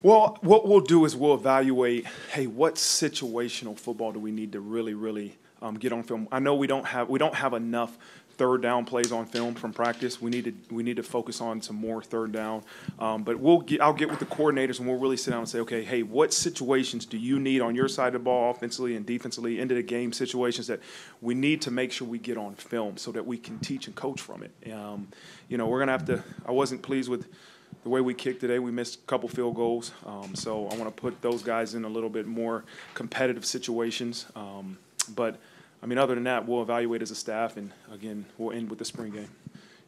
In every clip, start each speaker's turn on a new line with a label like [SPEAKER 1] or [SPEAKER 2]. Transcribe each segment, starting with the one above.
[SPEAKER 1] Well, what we'll do is we'll evaluate. Hey, what situational football do we need to really, really um, get on film? I know we don't have we don't have enough third down plays on film from practice. We need to we need to focus on some more third down. Um, but we'll get, I'll get with the coordinators and we'll really sit down and say, okay, hey, what situations do you need on your side of the ball, offensively and defensively, into the game situations that we need to make sure we get on film so that we can teach and coach from it. Um, you know, we're gonna have to. I wasn't pleased with the way we kicked today, we missed a couple field goals. Um, so I want to put those guys in a little bit more competitive situations. Um, but I mean, other than that, we'll evaluate as a staff, and again, we'll end with the spring game.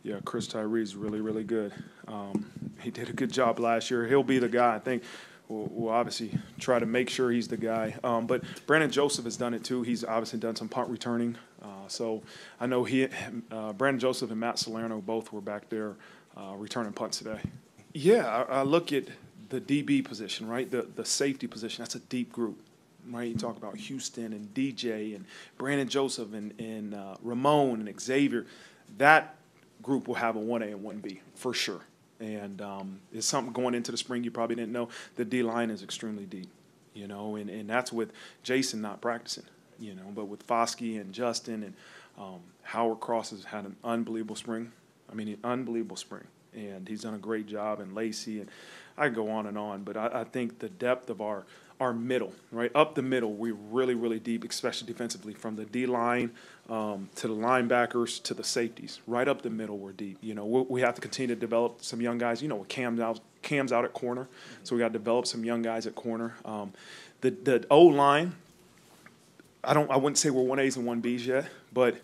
[SPEAKER 1] Yeah, Chris Tyree is really, really good. Um, he did a good job last year. He'll be the guy. I think we'll, we'll obviously try to make sure he's the guy. Um, but Brandon Joseph has done it too. He's obviously done some punt returning. Uh, so I know he, uh, Brandon Joseph and Matt Salerno both were back there uh, returning punts today. Yeah, I, I look at the DB position, right? The the safety position. That's a deep group, right? You talk about Houston and DJ and Brandon Joseph and and uh, Ramon and Xavier. That group will have a one A and one B for sure. And um, it's something going into the spring you probably didn't know. The D line is extremely deep, you know, and, and that's with Jason not practicing, you know, but with Foskey and Justin and um, Howard Cross has had an unbelievable spring. I mean, an unbelievable spring and he's done a great job. And Lacey, and I go on and on, but I, I, think the depth of our our middle, right up the middle, we're really really deep, especially defensively, from the D line um, to the linebackers to the safeties. Right up the middle, we're deep. You know, we, we have to continue to develop some young guys. You know, with Cam's out, Cam's out at corner, so we got to develop some young guys at corner. Um, the the O line. I don't. I wouldn't say we're one A's and one B's yet, but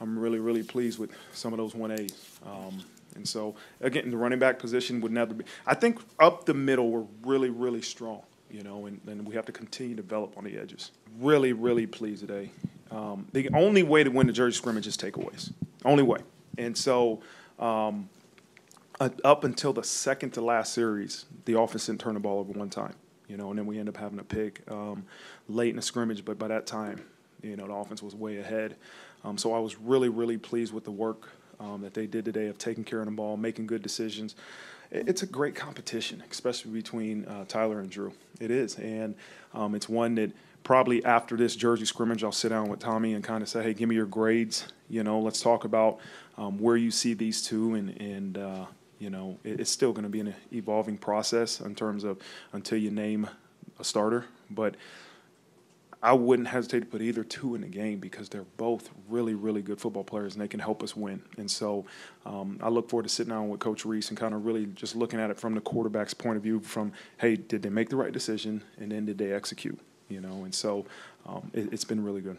[SPEAKER 1] I'm really, really pleased with some of those one A's. Um, and so, again, the running back position would never be. I think up the middle, we're really, really strong, you know, and, and we have to continue to develop on the edges. Really, really pleased today. Um, the only way to win the jersey scrimmage is takeaways. Only way. And so, um, uh, up until the second to last series, the offense didn't turn the ball over one time, you know, and then we end up having a pick um, late in the scrimmage. But by that time, you know, the offense was way ahead. Um, so I was really, really pleased with the work um, that they did today of taking care of the ball, making good decisions. It's a great competition, especially between uh, Tyler and Drew. It is, and um, it's one that probably after this Jersey scrimmage, I'll sit down with Tommy and kind of say, "Hey, give me your grades. You know, let's talk about um, where you see these two, and and uh, you know, it, it's still going to be an evolving process in terms of until you name a starter, but." I wouldn't hesitate to put either two in the game because they're both really, really good football players and they can help us win. And so um, I look forward to sitting down with Coach Rees and kind of really just looking at it from the quarterback's point of view from, hey, did they make the right decision and then did they execute? You know, and so um, it, it's been really good.